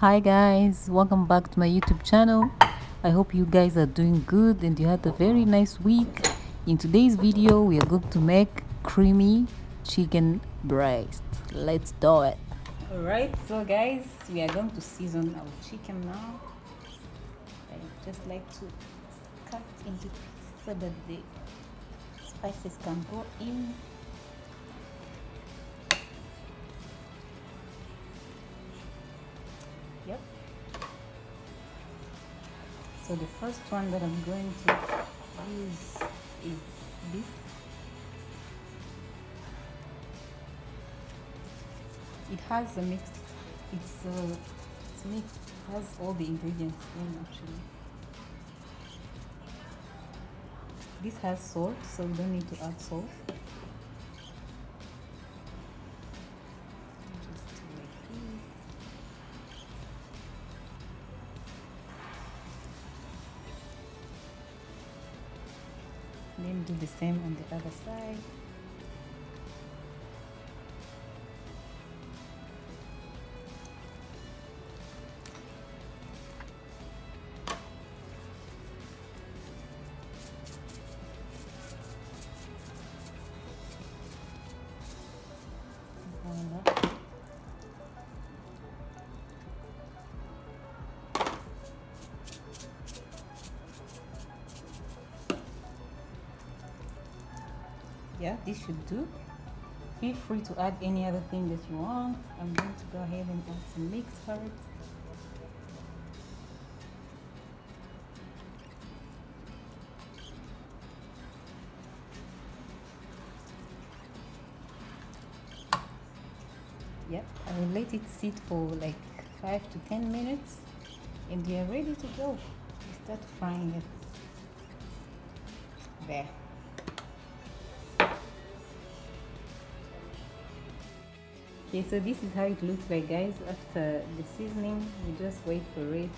hi guys. Welcome back to my youtube channel. I hope you guys are doing good and you had a very nice week. In today's video we are going to make creamy chicken breast. Let's do it. All right so guys we are going to season our chicken now. I just like to cut into pieces so that the spices can go in so the first one that i'm going to use is this. It has a mix it's uh, it's mixed it has all the ingredients in actually. This has salt so we don't need to add salt then do the same on the other side yeah this should do. Feel free to add any other thing that you want. I'm going to go ahead and add some mixed herbs yep i will let it sit for like five to ten minutes and they are ready to go. Start frying it there okay so this is how it looks like guys. After the seasoning we just wait for it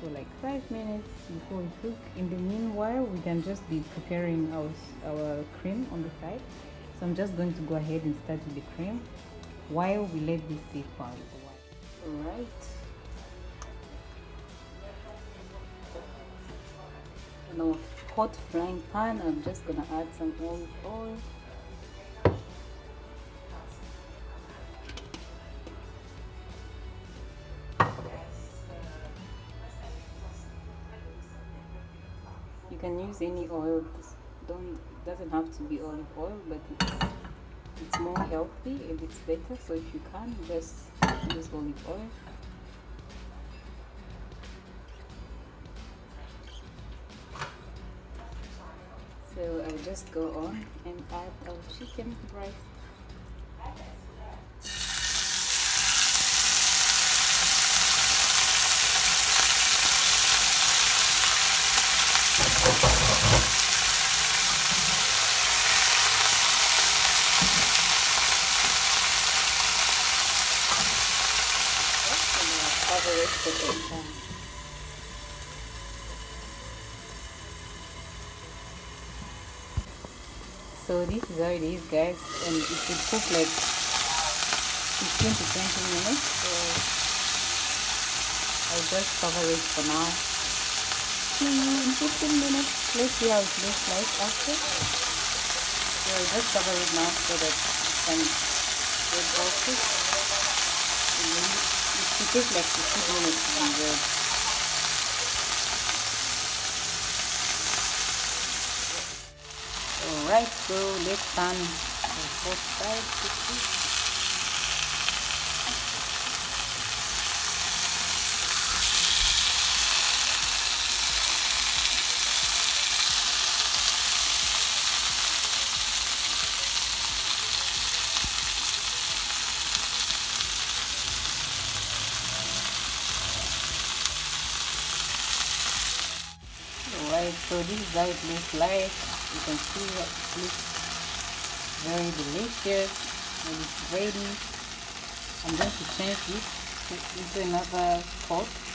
for like five minutes before we cook in the meanwhile we can just be preparing our our cream on the side. So i'm just going to go ahead and start with the cream while we let this sit for a while. All right in our hot frying pan i'm just gonna add some olive oil use any oil don't doesn't have to be olive oil but it's it's more healthy and it's better. So if you can just use olive oil. So I'll just go on and add our chicken breast So this is how it is guys and it should cook like 15 to 20 minutes so I'll just cover it for now. See you in 15 minutes. Let's see how it looks like after. So I'll just cover it now so that it can get. And then it should take like 15 minutes to be. Alright, so let's turn the both sides to cook. Alright, so this it looks like. You can see it looks very delicious and it's ready. I'm going to change this to- into another pot.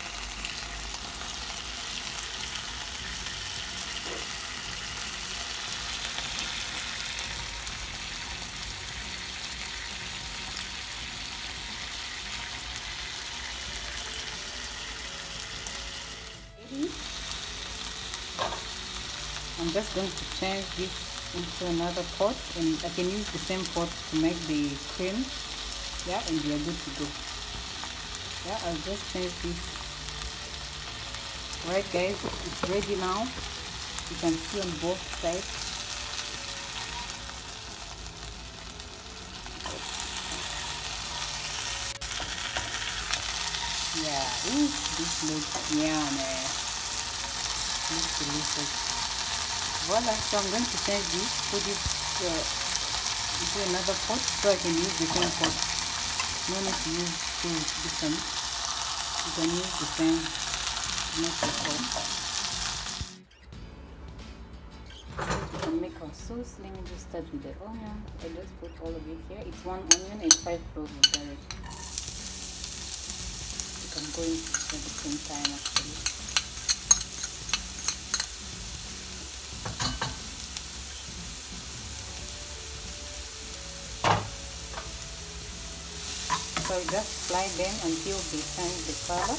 Just going to change this into another pot and I can use the same pot to make the cream. Yeah and we are good to go. Yeah I'll just change this. Right guys it's ready now. You can see on both sides. Yeah Ooh, this looks yummy. Looks delicious voila so i'm going to change this put it uh, into another pot so i can use the same pot. No need to use two different you can use the same metal pot you can make our sauce let me just start with the onion. I just put all of it here. It's one onion and five cloves of garlic. You can go into at the same time actually so just fry them until they change the color.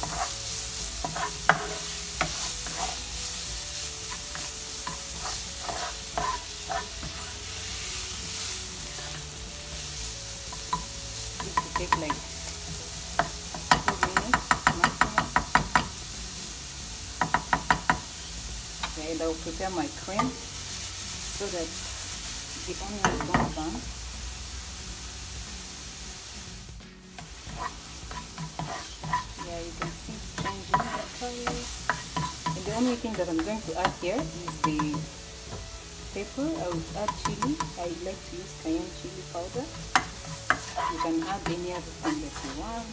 This will take like two minutes maximum. Okay and I'll prepare my cream so that the onions don't burn And the only thing that I'm going to add here is the pepper. I will add chili. I like to use cayenne chili powder. You can add any other thing that you want.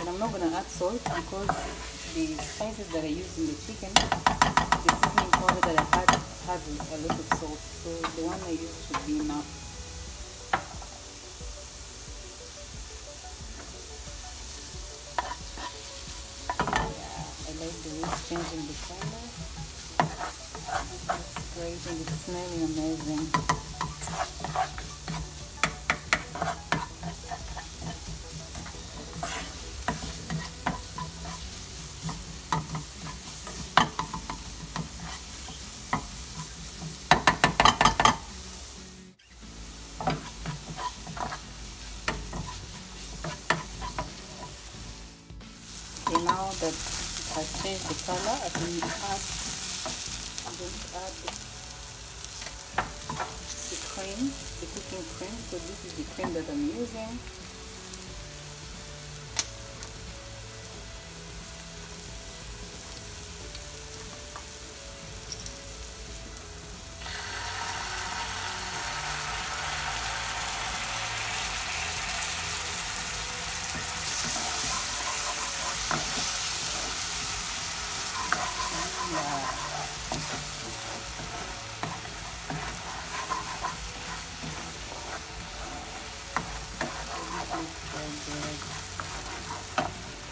And I'm not going to add salt because the spices that I use in the chicken, the seasoning powder that I had has a lot of salt. So the one I use should be enough. And it's smelling amazing. Okay, now that it has changed the color. I can add, I'm going to add the cream, the cooking cream. So this is the cream that I'm using.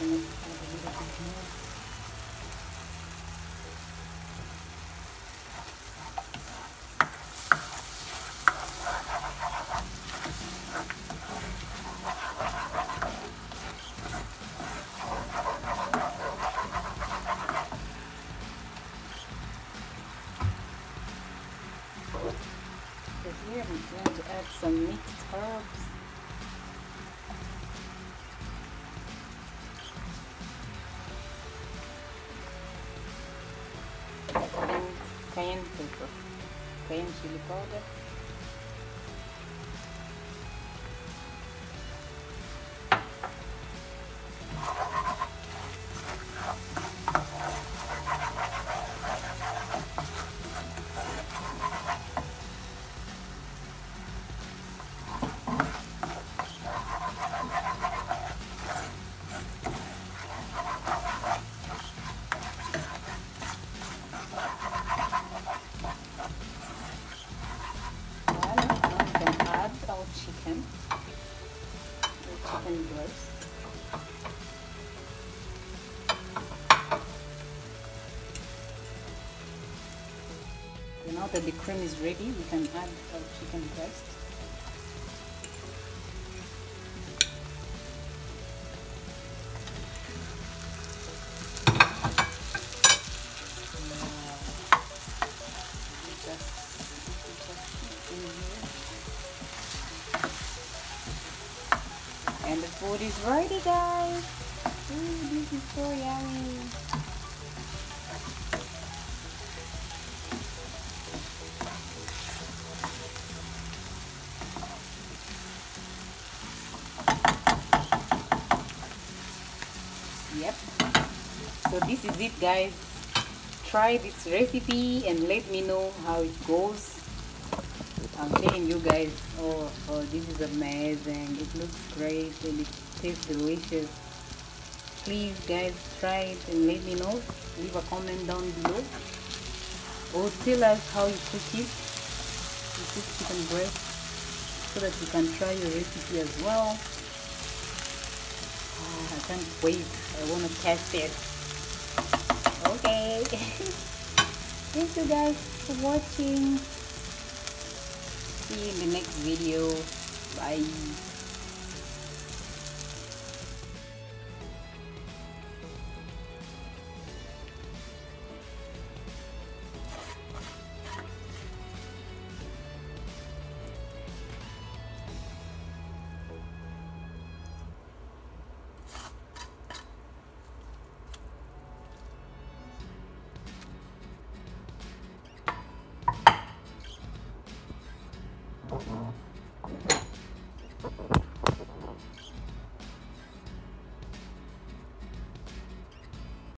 Here I'm going to add some mixed herbs. Cayenne pepper, cayenne chili powder. After the cream is ready, we can add our chicken breast. And the food is ready, guys. Ooh, this is so yummy. Is it guys. Try this recipe and let me know how it goes. I'm telling you guys oh, oh this is amazing. It looks great and it tastes delicious. Please guys try it and let me know. Leave a comment down below. Or tell us how you cook it. You cook chicken breast so that you can try your recipe as well. Oh, I can't wait. I want to test it okay. Thank you guys for watching. See you in the next video. Bye